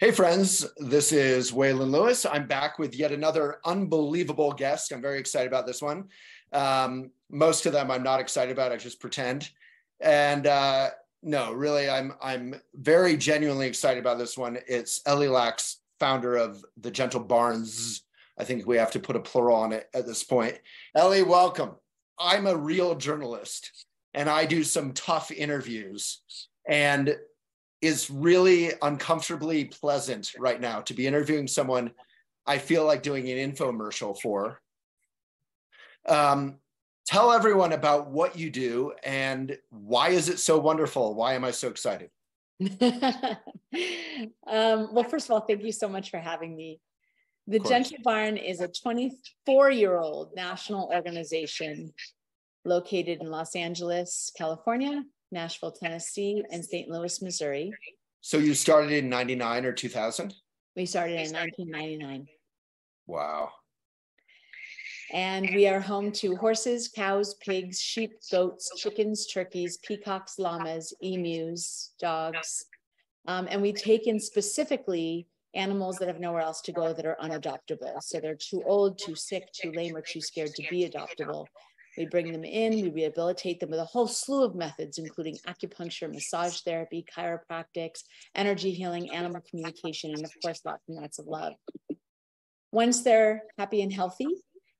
Hey, friends, this is Waylon Lewis. I'm back with yet another unbelievable guest. I'm very excited about this one. Um, most of them I'm not excited about, I just pretend. And uh, no, really, I'm, I'm very genuinely excited about this one. It's Ellie Laks, founder of the Gentle Barns. I think we have to put a plural on it at this point. Ellie, welcome. I'm a real journalist and I do some tough interviews. And is really uncomfortably pleasant right now to be interviewing someone I feel like doing an infomercial for. Um, tell everyone about what you do and why is it so wonderful? Why am I so excited? um, well, first of all, thank you so much for having me. The Gentle Barn is a 24 year old national organization located in Los Angeles, California, Nashville, Tennessee, and St. Louis, Missouri. So you started in 99 or 2000? We started in 1999. Wow. And we are home to horses, cows, pigs, sheep, goats, chickens, turkeys, peacocks, llamas, emus, dogs. Um, and we take in specifically animals that have nowhere else to go that are unadoptable. So they're too old, too sick, too lame, or too scared to be adoptable. We bring them in, we rehabilitate them with a whole slew of methods, including acupuncture, massage therapy, chiropractics, energy healing, animal communication, and of course, lots and lots of love. Once they're happy and healthy,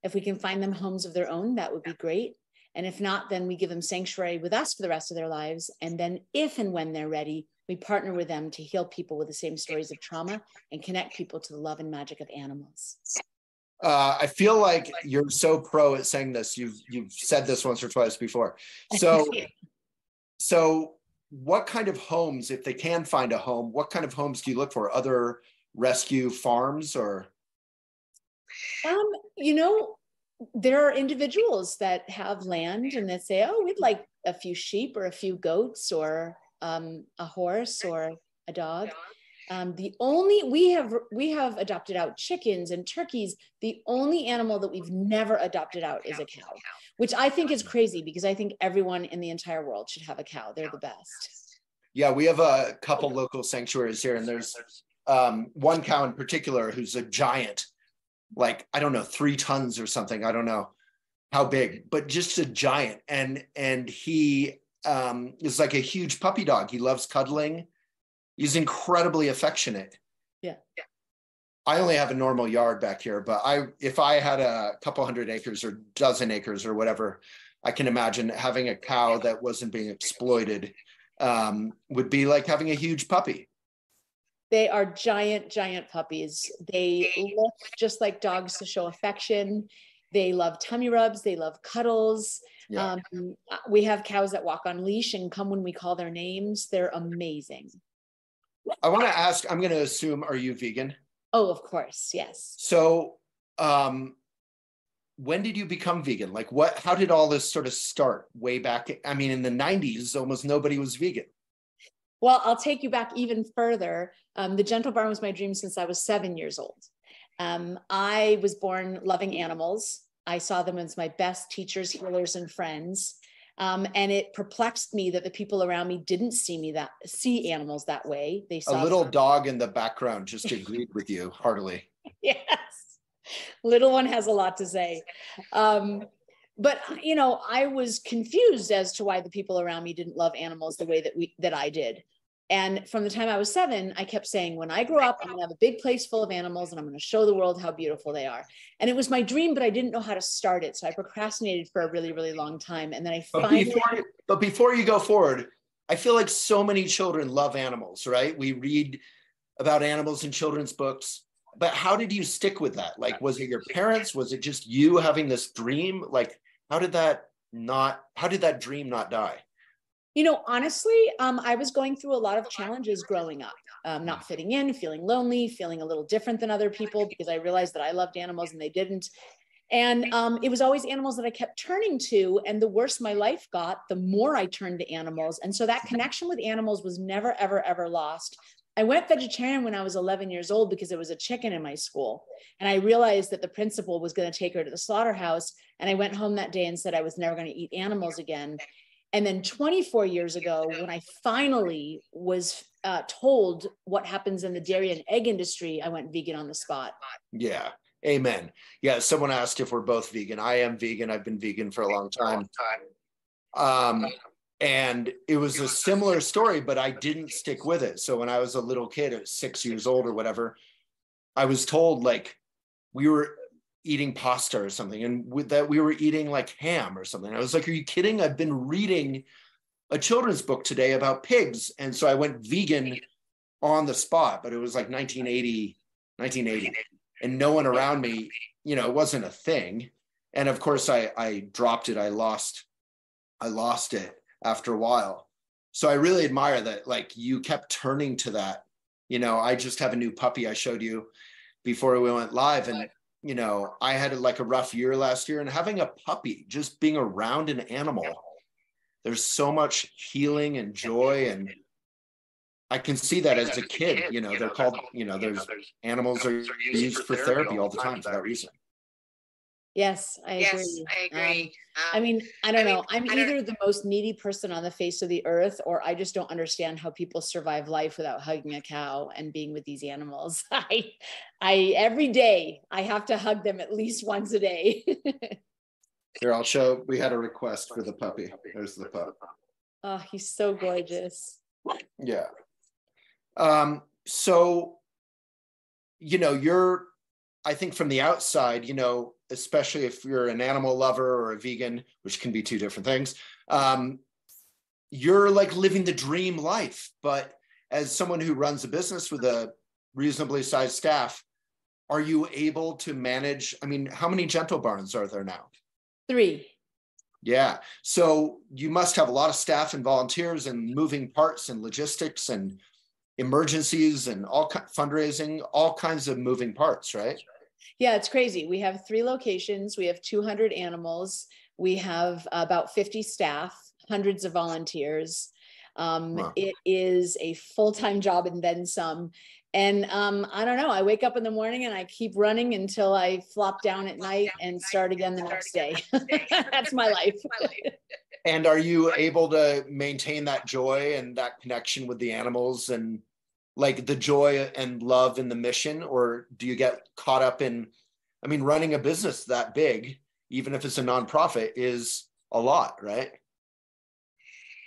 if we can find them homes of their own, that would be great. And if not, then we give them sanctuary with us for the rest of their lives. And then, if and when they're ready, we partner with them to heal people with the same stories of trauma and connect people to the love and magic of animals. Uh, I feel like you're so pro at saying this. You've you've said this once or twice before. So, so what kind of homes, if they can find a home, what kind of homes do you look for? Other rescue farms or? Um, you know, there are individuals that have land and that say, "Oh, we'd like a few sheep or a few goats or um, a horse or a dog." Um, the only we have we have adopted out chickens and turkeys. The only animal that we've never adopted out is a cow, which I think is crazy because I think everyone in the entire world should have a cow. They're the best. Yeah, we have a couple local sanctuaries here, and there's um, one cow in particular who's a giant, like I don't know, three tons or something. I don't know how big, but just a giant. And and he um, is like a huge puppy dog. He loves cuddling He's incredibly affectionate. Yeah. yeah. I only have a normal yard back here, but I if I had a couple hundred acres or dozen acres or whatever, I can imagine having a cow that wasn't being exploited um, would be like having a huge puppy. They are giant, giant puppies. They look just like dogs to show affection. They love tummy rubs. They love cuddles. Yeah. Um, we have cows that walk on leash and come when we call their names. They're amazing. I want to ask, I'm going to assume, are you vegan? Oh, of course. Yes. So, um, when did you become vegan? Like what, how did all this sort of start way back? I mean, in the 90s, almost nobody was vegan. Well, I'll take you back even further. Um, the Gentle Barn was my dream since I was seven years old. Um, I was born loving animals. I saw them as my best teachers, healers, and friends. Um, and it perplexed me that the people around me didn't see me that see animals that way. They saw a little them. dog in the background just agreed with you heartily. Yes, little one has a lot to say. Um, but you know, I was confused as to why the people around me didn't love animals the way that we that I did. And from the time I was seven, I kept saying, when I grow up, I'm gonna have a big place full of animals and I'm gonna show the world how beautiful they are. And it was my dream, but I didn't know how to start it. So I procrastinated for a really, really long time. And then I but finally. Before, but before you go forward, I feel like so many children love animals, right? We read about animals in children's books. But how did you stick with that? Like, was it your parents? Was it just you having this dream? Like, how did that not, how did that dream not die? You know, honestly, um, I was going through a lot of challenges growing up, um, not fitting in, feeling lonely, feeling a little different than other people because I realized that I loved animals and they didn't. And um, it was always animals that I kept turning to. And the worse my life got, the more I turned to animals. And so that connection with animals was never, ever, ever lost. I went vegetarian when I was 11 years old because there was a chicken in my school. And I realized that the principal was going to take her to the slaughterhouse. And I went home that day and said I was never going to eat animals again. And then 24 years ago, when I finally was uh, told what happens in the dairy and egg industry, I went vegan on the spot. Yeah. Amen. Yeah. Someone asked if we're both vegan. I am vegan. I've been vegan for a long time. Um, and it was a similar story, but I didn't stick with it. So when I was a little kid at six years old or whatever, I was told like we were eating pasta or something and with that we were eating like ham or something. I was like, are you kidding? I've been reading a children's book today about pigs. And so I went vegan on the spot, but it was like 1980, 1980. And no one around me, you know, it wasn't a thing. And of course I I dropped it. I lost, I lost it after a while. So I really admire that like you kept turning to that. You know, I just have a new puppy I showed you before we went live and you know, I had like a rough year last year and having a puppy, just being around an animal, there's so much healing and joy. And I can see that as a kid, you know, they're called, you know, there's animals are used for therapy all the time for that reason. Yes, I Yes, agree. I agree. Um, I Um, mean, I don't mean, know. I'm don't- either the most needy person on the face of the earth, or I just don't understand how people survive life without hugging a cow and being with these animals. I, I every day I have to hug them at least once a day. Here, I'll show, we had a request for the puppy. There's the pup. oh, he's so gorgeous. Yeah. Um, so, you know, you're, I think from the outside, you know, especially if you're an animal lover or a vegan, which can be two different things, um, you're like living the dream life. But as someone who runs a business with a reasonably sized staff, are you able to manage? I mean, how many gentle barns are there now? Three. Yeah. So you must have a lot of staff and volunteers and moving parts and logistics and emergencies and all fundraising, all kinds of moving parts, right? Yeah, it's crazy. We have three locations. We have 200 animals. We have about 50 staff, hundreds of volunteers. Um, Wow. It is a full time job and then some. And um, I don't know. I wake up in the morning and I keep running until I flop down at night and start again the next day. That's my life. And are you able to maintain that joy and that connection with the animals and like the joy and love in the mission? Or do you get caught up in, I mean, running a business that big, even if it's a nonprofit, is a lot, right?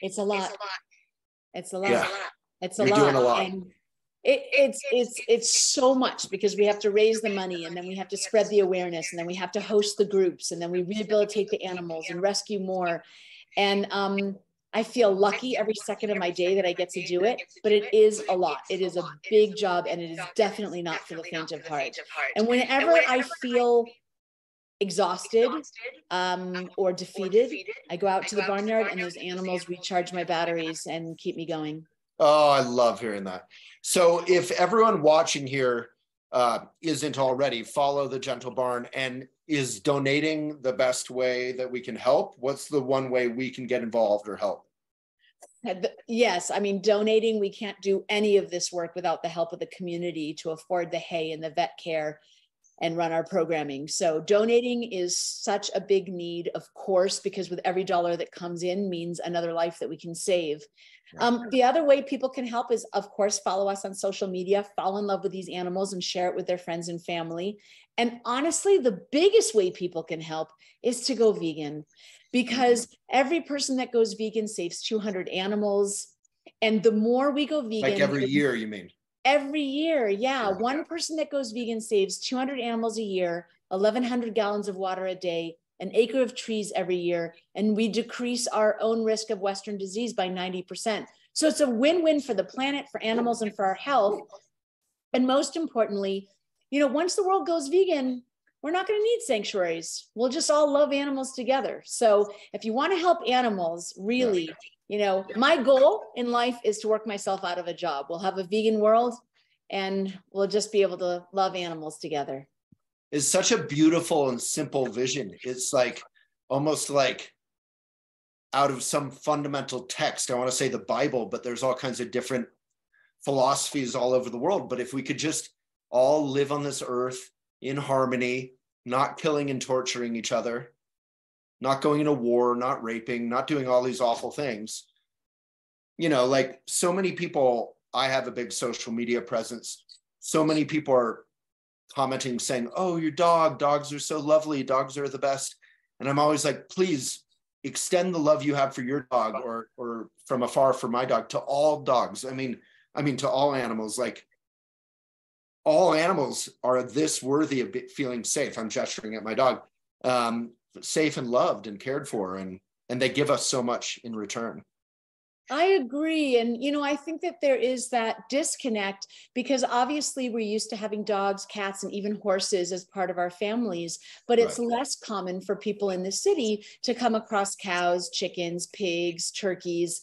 It's a lot. It's a lot. Yeah. It's a You're lot. doing a lot. And it, it's it's it's so much because we have to raise the money and then we have to spread the awareness and then we have to host the groups and then we rehabilitate the animals and rescue more. And um, I feel lucky every second of my day that I get to do it, but it is a lot. It is a big job and it is definitely not for the faint of heart. And whenever I feel exhausted um, or defeated, I go out to the barnyard and those animals recharge my batteries and keep me going. Oh, I love hearing that. So if everyone watching here uh, isn't already, follow the Gentle Barn and is donating the best way that we can help? What's the one way we can get involved or help? Uh, Yes, I mean, donating, we can't do any of this work without the help of the community to afford the hay and the vet care and run our programming. So donating is such a big need, of course, because with every dollar that comes in means another life that we can save. Um, the other way people can help is, of course, follow us on social media, fall in love with these animals and share it with their friends and family. And honestly, the biggest way people can help is to go vegan because every person that goes vegan saves 200 animals. And the more we go vegan, Like every year, you mean? Every year, yeah. One person that goes vegan saves 200 animals a year, 1,100 gallons of water a day, an acre of trees every year, and we decrease our own risk of Western disease by 90%. So it's a win win for the planet, for animals, and for our health. And most importantly, you know, once the world goes vegan, we're not going to need sanctuaries. We'll just all love animals together. So if you want to help animals, really, you know, my goal in life is to work myself out of a job. We'll have a vegan world and we'll just be able to love animals together. It's such a beautiful and simple vision. It's like almost like out of some fundamental text. I want to say the Bible, but there's all kinds of different philosophies all over the world. But if we could just all live on this earth in harmony, not killing and torturing each other, not going into war, not raping, not doing all these awful things. You know, like so many people, I have a big social media presence. So many people are commenting saying, Oh, your dog, dogs are so lovely, dogs are the best. And I'm always like, please extend the love you have for your dog or or from afar for my dog to all dogs. I mean, I mean to all animals. Like all animals are this worthy of feeling safe. I'm gesturing at my dog, um, safe and loved and cared for, and and they give us so much in return. I agree. And, you know, I think that there is that disconnect because obviously we're used to having dogs, cats, and even horses as part of our families, but it's right. less common for people in the city to come across cows, chickens, pigs, turkeys.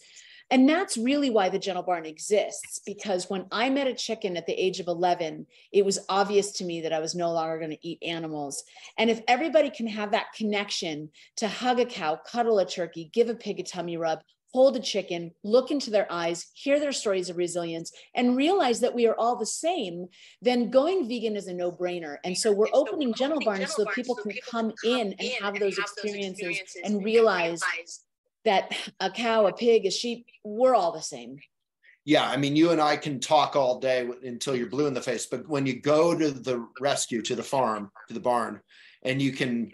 And that's really why the Gentle Barn exists. Because when I met a chicken at the age of 11, it was obvious to me that I was no longer going to eat animals. And if everybody can have that connection to hug a cow, cuddle a turkey, give a pig a tummy rub, hold a chicken, look into their eyes, hear their stories of resilience, and realize that we are all the same, then going vegan is a no brainer. And so we're opening Gentle Barns so people can come in and have those experiences and realize that a cow, a pig, a sheep, we're all the same. Yeah, I mean, you and I can talk all day until you're blue in the face, but when you go to the rescue, to the farm, to the barn, and you can,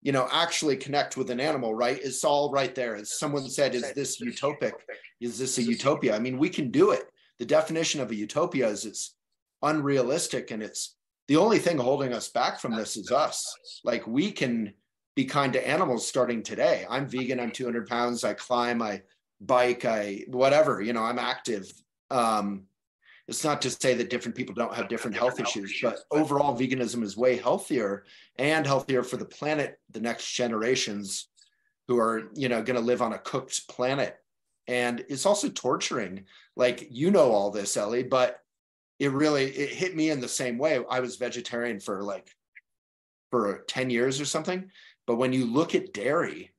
you know, actually connect with an animal, right? It's all right there. As someone said, is this utopic? Is this a utopia? I mean, we can do it. The definition of a utopia is it's unrealistic and it's the only thing holding us back from this is us. Like we can be kind to animals starting today. I'm vegan. I'm 200 pounds. I climb. I bike. I whatever. You know, I'm active. Um, it's not to say that different people don't have different health issues, but overall, veganism is way healthier and healthier for the planet, the next generations who are, you know, going to live on a cooked planet. And it's also torturing. Like you know all this, Ellie, but it really it hit me in the same way. I was vegetarian for like for 10 years or something but when you look at dairy,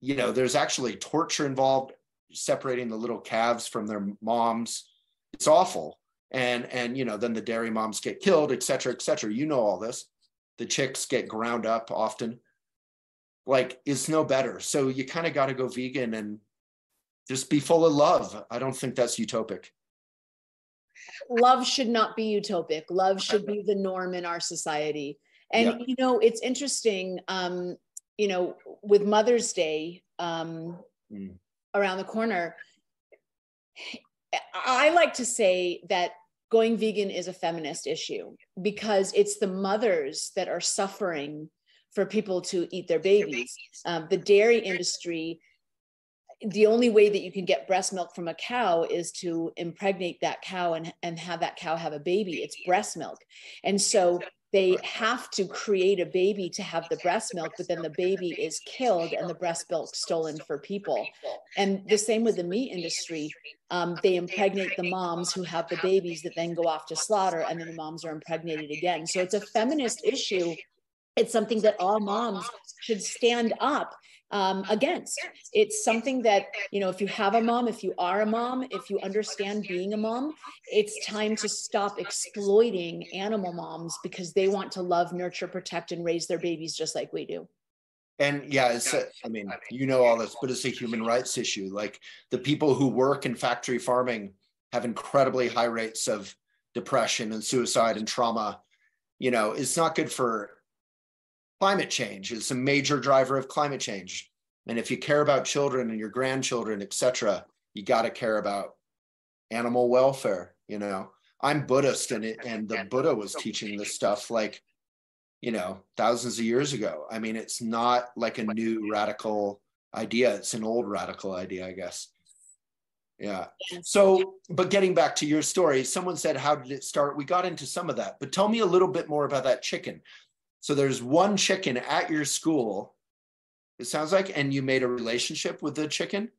you know, there's actually torture involved, separating the little calves from their moms. It's awful. And and you know, then the dairy moms get killed, et cetera, et cetera. You know all this. The chicks get ground up often. Like it's no better. So you kind of got to go vegan and just be full of love. I don't think that's utopic. Love should not be utopic. Love should be the norm in our society. And yeah. you know, it's interesting. Um, you know, with Mother's Day um, mm. around the corner, I like to say that going vegan is a feminist issue because it's the mothers that are suffering for people to eat their babies. Um, the dairy industry, the only way that you can get breast milk from a cow is to impregnate that cow and, and have that cow have a baby. It's breast milk. And so they have to create a baby to have the breast milk, but then the baby is killed and the breast milk stolen for people. And the same with the meat industry. Um, they impregnate the moms who have the babies that then go off to slaughter, and then the moms are impregnated again. So it's a feminist issue. It's something that all moms should stand up um, against. It's something that, you know, if you have a mom, if you are a mom, if you understand being a mom, it's time to stop exploiting animal moms because they want to love, nurture, protect, and raise their babies just like we do. And yeah, it's, a, I mean, you know all this, but it's a human rights issue. Like the people who work in factory farming have incredibly high rates of depression and suicide and trauma. You know, it's not good for climate change is a major driver of climate change. And if you care about children and your grandchildren, et cetera, you got to care about animal welfare. You know, I'm Buddhist and it, and the Buddha was teaching this stuff like, you know, thousands of years ago. I mean, it's not like a new radical idea. It's an old radical idea, I guess. Yeah. So, but getting back to your story, someone said, How did it start? We got into some of that, but tell me a little bit more about that chicken. So there's one chicken at your school, it sounds like, and you made a relationship with the chicken?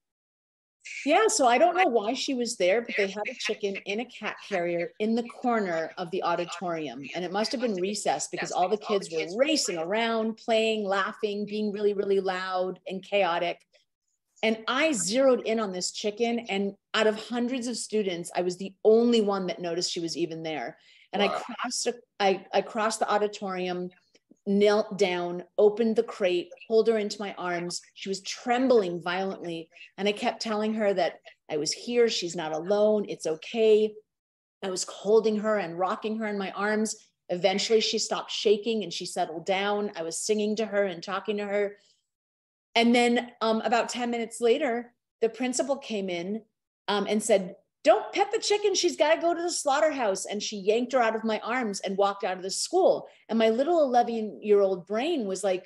Yeah, so I don't know why she was there, but they had a chicken in a cat carrier in the corner of the auditorium. And it must have been recess because all the kids were racing around, playing, laughing, being really, really loud and chaotic. And I zeroed in on this chicken. And out of hundreds of students, I was the only one that noticed she was even there. And wow. I crossed, I, I crossed the auditorium knelt down, opened the crate, pulled her into my arms. She was trembling violently. And I kept telling her that I was here. She's not alone. It's okay. I was holding her and rocking her in my arms. Eventually, she stopped shaking and she settled down. I was singing to her and talking to her. And then, um, about 10 minutes later, the principal came in um, and said, don't pet the chicken. She's got to go to the slaughterhouse. And she yanked her out of my arms and walked out of the school. And my little 11 year old brain was like,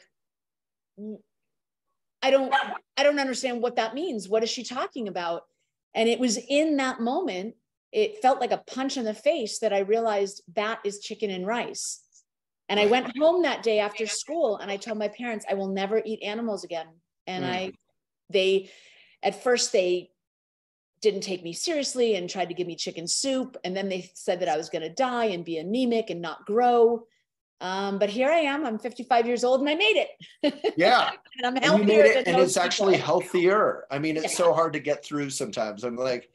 I don't, I don't understand what that means. What is she talking about? And it was in that moment, it felt like a punch in the face that I realized that is chicken and rice. And I went home that day after school and I told my parents, I will never eat animals again. And mm. I, they, at first they didn't take me seriously and tried to give me chicken soup. And then they said that I was going to die and be anemic and not grow. Um, but here I am. I'm 55 years old and I made it. Yeah. and I'm healthier. And, you made it, and it's actually healthier. I mean, it's yeah. so hard to get through sometimes. I'm like,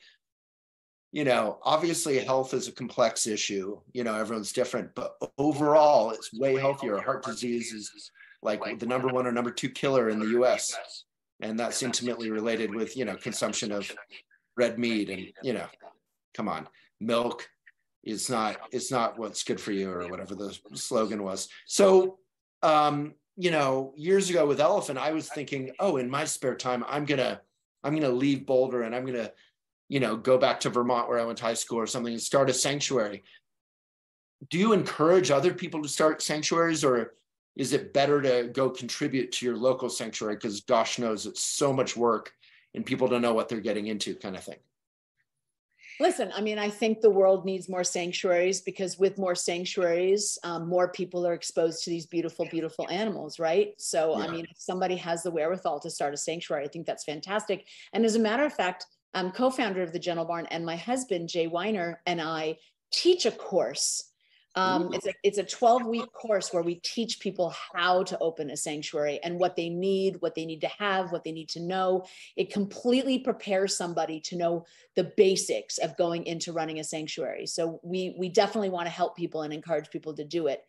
you know, obviously health is a complex issue. You know, everyone's different, but overall, it's way healthier. Heart disease is like the number one or number two killer in the US. And that's intimately related with, you know, consumption of red meat and you know come on. Milk is not it's not what's good for you or whatever the slogan was. So um you know years ago with elephant i was thinking oh in my spare time i'm gonna i'm gonna leave boulder and i'm gonna you know go back to vermont where i went to high school or something and start a sanctuary. Do you encourage other people to start sanctuaries or is it better to go contribute to your local sanctuary? Because gosh knows it's so much work and people don't know what they're getting into kind of thing. Listen i mean i think the world needs more sanctuaries because with more sanctuaries um, more people are exposed to these beautiful beautiful animals right? So yeah. i mean if somebody has the wherewithal to start a sanctuary i think that's fantastic. And as a matter of fact i'm co-founder of the gentle barn and my husband jay weiner and i teach a course um, it's a it's a 12 week course where we teach people how to open a sanctuary and what they need, what they need to have, what they need to know. It completely prepares somebody to know the basics of going into running a sanctuary. So we we definitely want to help people and encourage people to do it.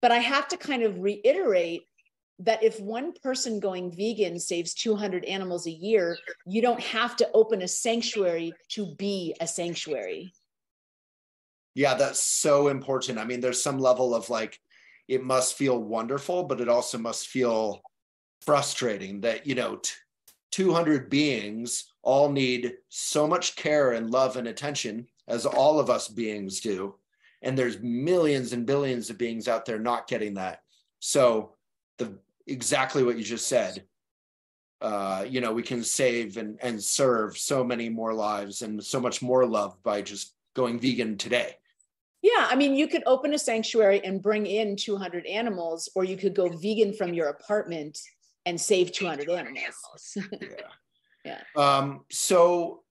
But I have to kind of reiterate that if one person going vegan saves 200 animals a year, you don't have to open a sanctuary to be a sanctuary. Yeah, that's so important. I mean, there's some level of like, it must feel wonderful, but it also must feel frustrating that, you know, t- 200 beings all need so much care and love and attention as all of us beings do. And there's millions and billions of beings out there not getting that. So, the exactly what you just said. Uh, you know, we can save and, and serve so many more lives and so much more love by just going vegan today. Yeah, I mean, you could open a sanctuary and bring in 200 animals, or you could go vegan from your apartment and save 200 animals. yeah. yeah. Um, so,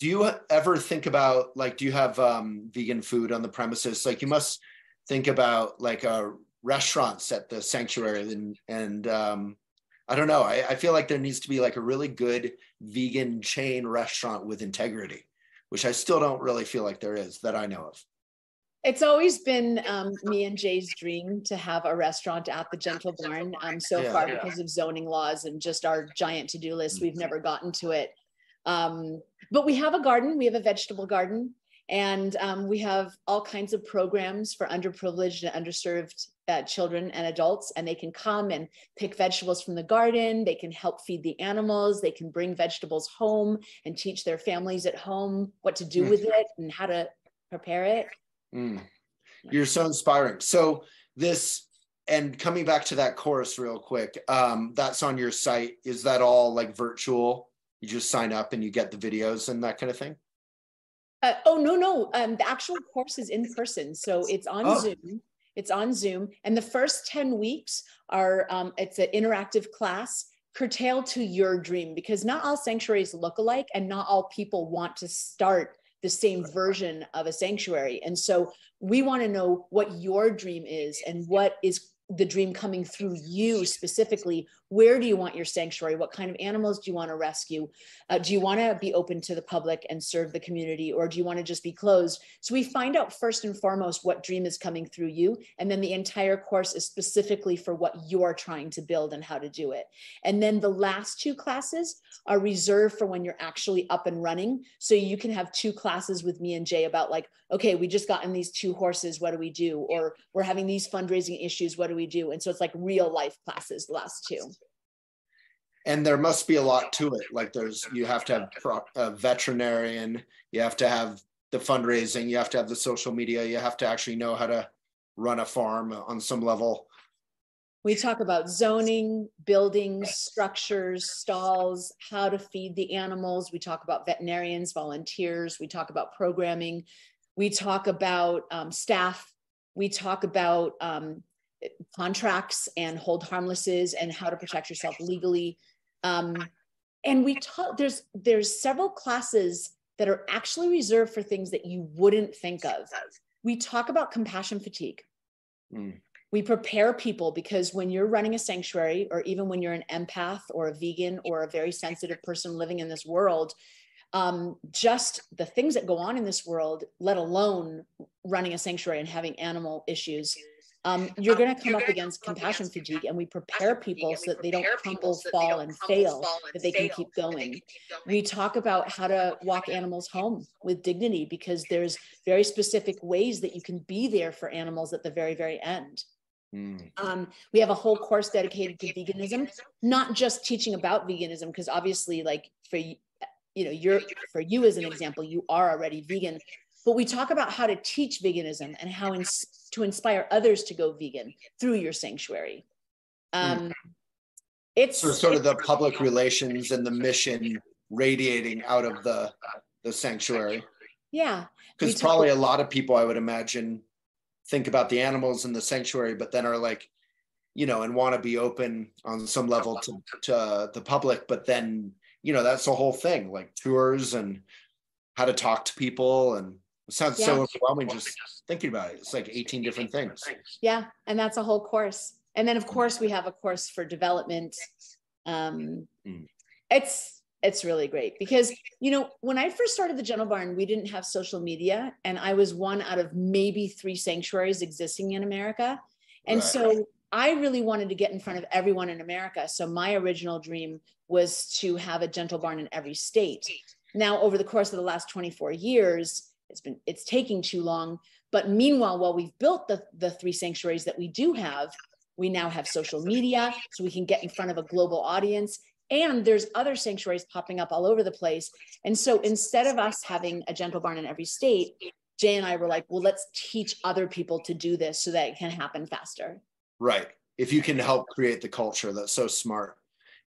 do you ever think about like, do you have um, vegan food on the premises? Like, you must think about like a uh, restaurants at the sanctuary, and and um, I don't know. I, I feel like there needs to be like a really good vegan chain restaurant with integrity, which I still don't really feel like there is that I know of. It's always been um, me and Jay's dream to have a restaurant at the Gentle Barn. Um, so yeah, far, yeah. because of zoning laws and just our giant to do list, we've never gotten to it. Um, but we have a garden, we have a vegetable garden, and um, we have all kinds of programs for underprivileged and underserved uh, children and adults. And they can come and pick vegetables from the garden, they can help feed the animals, they can bring vegetables home and teach their families at home what to do mm. with it and how to prepare it. Mm. You're so inspiring. So this and coming back to that course real quick, um, that's on your site. Is that all like virtual? You just sign up and you get the videos and that kind of thing? Uh, oh no, no. Um, the actual course is in person. So it's on oh. Zoom. It's on Zoom. And the first 10 weeks are um, it's an interactive class curtailed to your dream because not all sanctuaries look alike and not all people want to start the same version of a sanctuary. And so we want to know what your dream is and what is the dream coming through you specifically where do you want your sanctuary? What kind of animals do you want to rescue? Uh, do you want to be open to the public and serve the community or do you want to just be closed? So we find out first and foremost what dream is coming through you and then the entire course is specifically for what you're trying to build and how to do it. And then the last two classes are reserved for when you're actually up and running. So you can have two classes with me and jay about like okay we just gotten these two horses what do we do? Or we're having these fundraising issues what do we do? And so it's like real life classes the last two and there must be a lot to it. Like there's you have to have a veterinarian you have to have the fundraising you have to have the social media you have to actually know how to run a farm on some level. We talk about zoning buildings structures stalls how to feed the animals. We talk about veterinarians volunteers. We talk about programming. We talk about um, staff. We talk about um, contracts and hold harmlesses and how to protect yourself. legally um, and we taught there's there's several classes that are actually reserved for things that you wouldn't think of. We talk about compassion fatigue. Mm. We prepare people because when you're running a sanctuary, or even when you're an empath or a vegan or a very sensitive person living in this world, um, just the things that go on in this world, let alone running a sanctuary and having animal issues, um, you're going to come up against compassion fatigue and we prepare people so that they don't crumble, fall, and fail, that they can keep going. We talk about how to walk animals home with dignity because there's very specific ways that you can be there for animals at the very, very end. Mm. Um, we have a whole course dedicated to veganism, not just teaching about veganism, because obviously, like for you know, you're for you as an example, you are already vegan, but we talk about how to teach veganism and how in, to inspire others to go vegan through your sanctuary. Um, It's so sort of the public relations and the mission radiating out of the the sanctuary. Yeah, because probably a lot of people, I would imagine, think about the animals in the sanctuary, but then are like, you know, and want to be open on some level to to the public, but then you know that's the whole thing, like tours and how to talk to people and sounds yeah. so overwhelming just thinking about it. It's like 18 different things. Yeah. And that's a whole course. And then of course we have a course for development. Um, mm. It's it's really great because you know when I first started the Gentle Barn, we didn't have social media, and I was one out of maybe three sanctuaries existing in America, and right. so I really wanted to get in front of everyone in America. So my original dream was to have a Gentle Barn in every state. Now, over the course of the last 24 years, it's been it's taking too long. But meanwhile while we've built the the three sanctuaries that we do have we now have social media so we can get in front of a global audience. And there's other sanctuaries popping up all over the place. And so instead of us having a gentle barn in every state jay and i were like well let's teach other people to do this so that it can happen faster. Right. If you can help create the culture that's so smart